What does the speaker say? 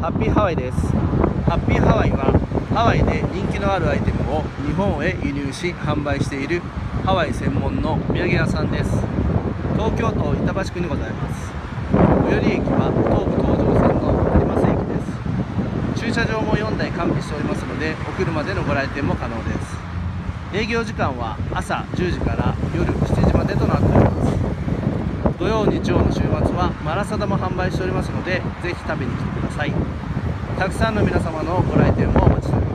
ハッピーハワイです。ハッピーハワイはハワイで人気のあるアイテムを日本へ輸入し販売しているハワイ専門のお土産屋さんです。東京都板橋区にございます。最寄り駅は東武東上線の有馬駅です。駐車場も4台完備しておりますのでお車でのご来店も可能です。営業時間は朝10時から夜7時までとなっております土曜日曜の週末はマラサダも販売しておりますのでぜひ食べに来てください。たくさんの皆様のご来店もお待ちしております。